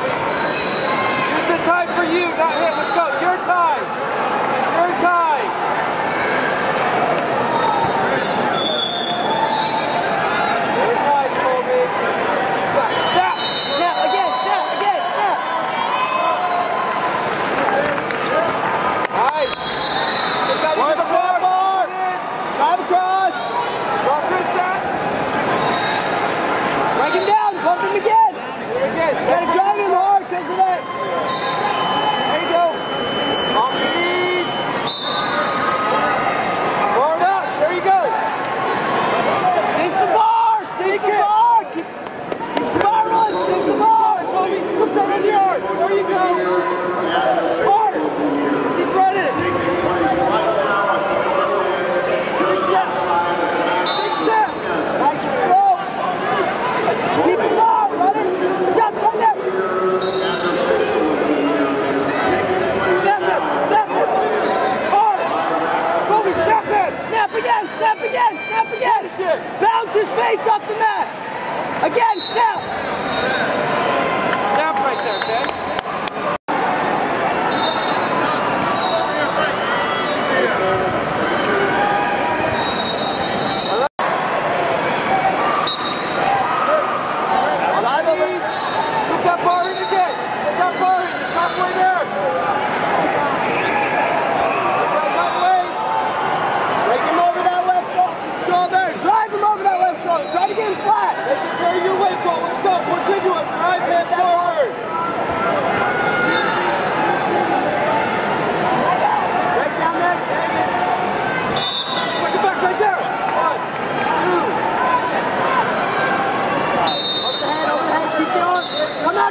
It's the time for you. Bounce his face off the mat. Again, snap.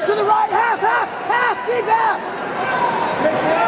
To the right. Half, half, half. Keep half.